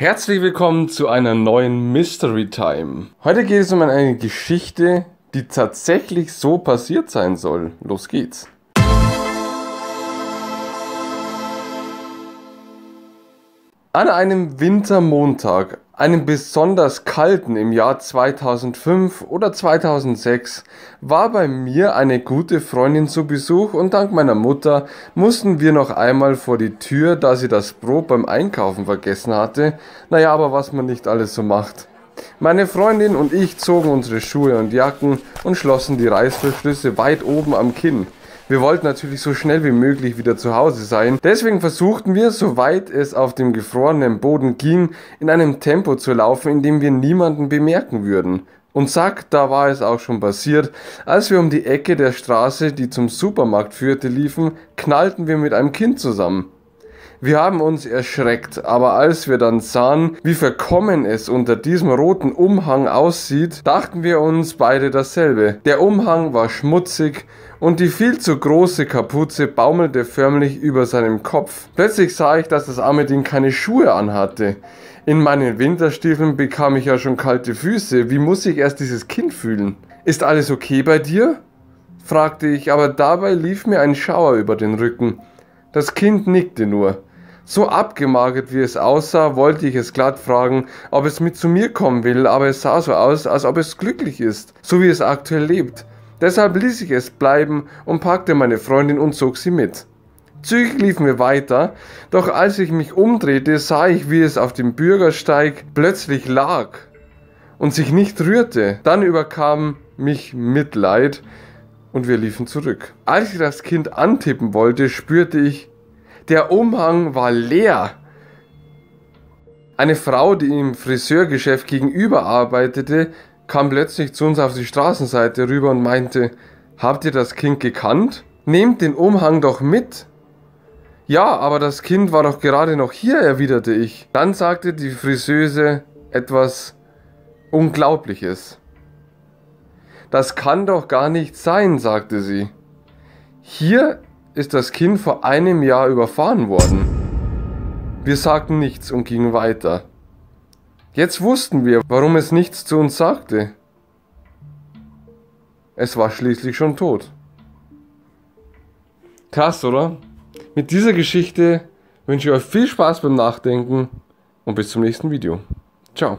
Herzlich willkommen zu einer neuen Mystery Time. Heute geht es um eine Geschichte, die tatsächlich so passiert sein soll. Los geht's. An einem Wintermontag, einem besonders kalten im Jahr 2005 oder 2006, war bei mir eine gute Freundin zu Besuch und dank meiner Mutter mussten wir noch einmal vor die Tür, da sie das Brot beim Einkaufen vergessen hatte. Naja, aber was man nicht alles so macht. Meine Freundin und ich zogen unsere Schuhe und Jacken und schlossen die Reißverschlüsse weit oben am Kinn. Wir wollten natürlich so schnell wie möglich wieder zu Hause sein. Deswegen versuchten wir, soweit es auf dem gefrorenen Boden ging, in einem Tempo zu laufen, in dem wir niemanden bemerken würden. Und zack, da war es auch schon passiert. Als wir um die Ecke der Straße, die zum Supermarkt führte, liefen, knallten wir mit einem Kind zusammen. Wir haben uns erschreckt, aber als wir dann sahen, wie verkommen es unter diesem roten Umhang aussieht, dachten wir uns beide dasselbe. Der Umhang war schmutzig und die viel zu große Kapuze baumelte förmlich über seinem Kopf. Plötzlich sah ich, dass das arme Ding keine Schuhe anhatte. In meinen Winterstiefeln bekam ich ja schon kalte Füße. Wie muss sich erst dieses Kind fühlen? Ist alles okay bei dir? fragte ich, aber dabei lief mir ein Schauer über den Rücken. Das Kind nickte nur. So abgemagert wie es aussah, wollte ich es glatt fragen, ob es mit zu mir kommen will, aber es sah so aus, als ob es glücklich ist, so wie es aktuell lebt. Deshalb ließ ich es bleiben und packte meine Freundin und zog sie mit. Zügig liefen wir weiter, doch als ich mich umdrehte, sah ich, wie es auf dem Bürgersteig plötzlich lag und sich nicht rührte. Dann überkam mich Mitleid und wir liefen zurück. Als ich das Kind antippen wollte, spürte ich, der Umhang war leer. Eine Frau, die im Friseurgeschäft gegenüber arbeitete, kam plötzlich zu uns auf die Straßenseite rüber und meinte, habt ihr das Kind gekannt? Nehmt den Umhang doch mit. Ja, aber das Kind war doch gerade noch hier, erwiderte ich. Dann sagte die Friseuse etwas Unglaubliches. Das kann doch gar nicht sein, sagte sie. Hier ist das Kind vor einem Jahr überfahren worden. Wir sagten nichts und gingen weiter. Jetzt wussten wir, warum es nichts zu uns sagte. Es war schließlich schon tot. Krass, oder? Mit dieser Geschichte wünsche ich euch viel Spaß beim Nachdenken und bis zum nächsten Video. Ciao.